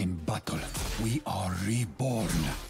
In battle, we are reborn.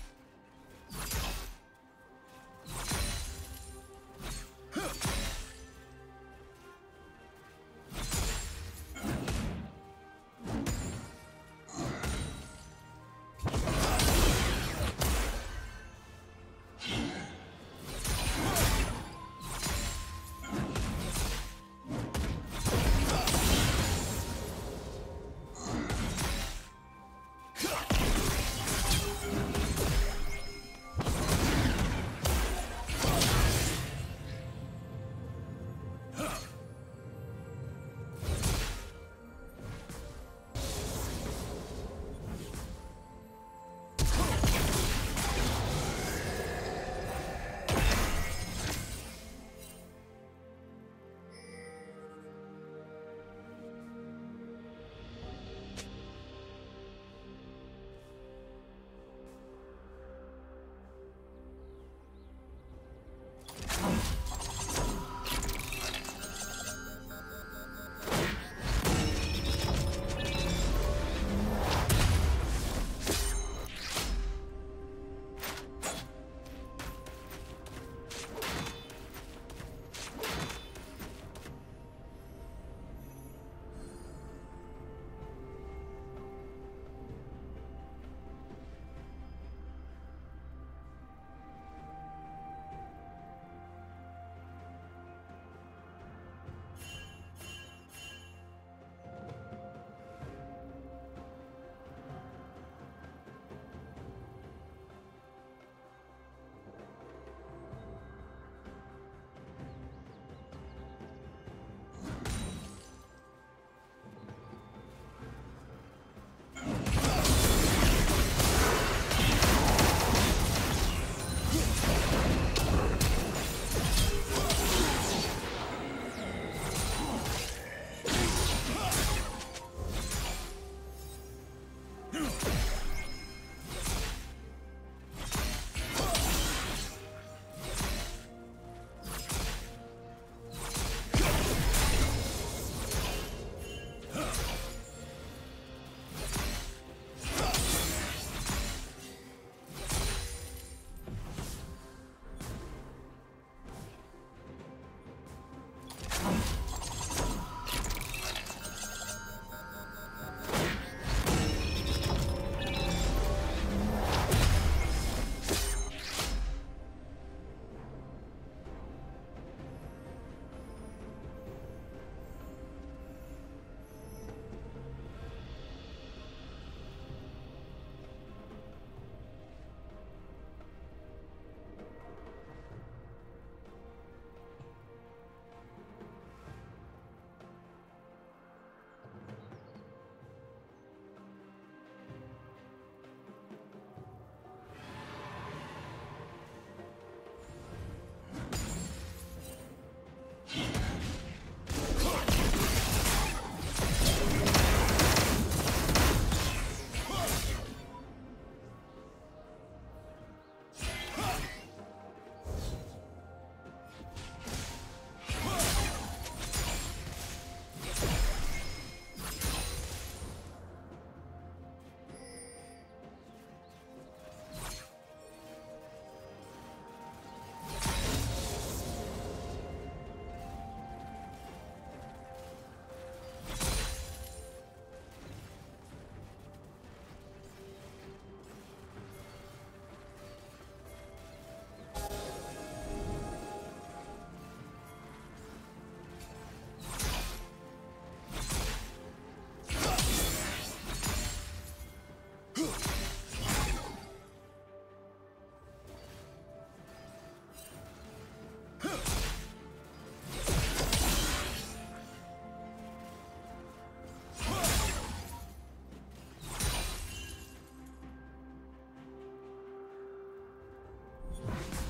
you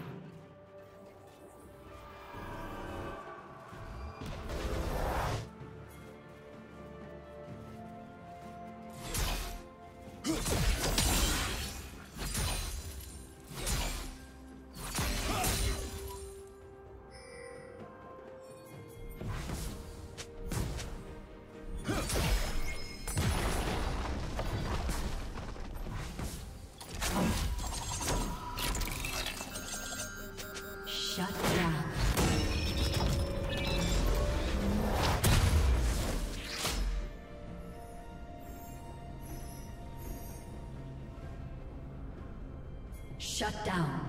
Shut down.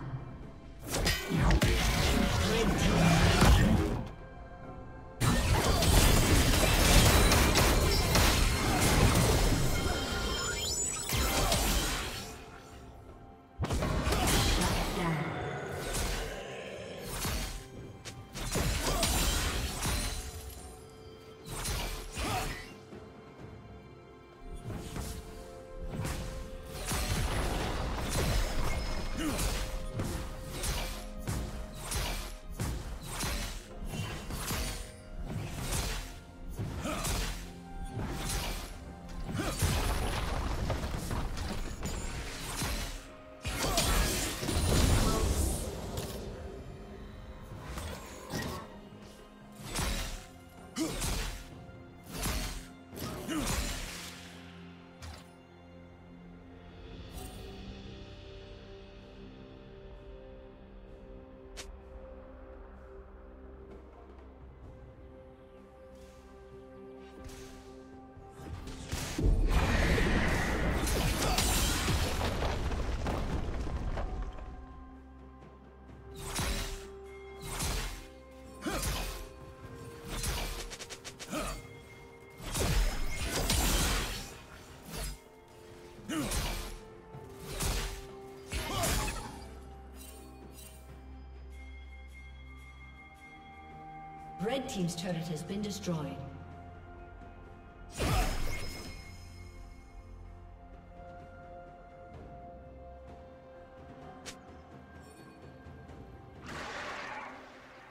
Red Team's turret has been destroyed.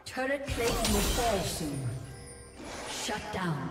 Turret plate will fall soon. Shut down.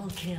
Double kill.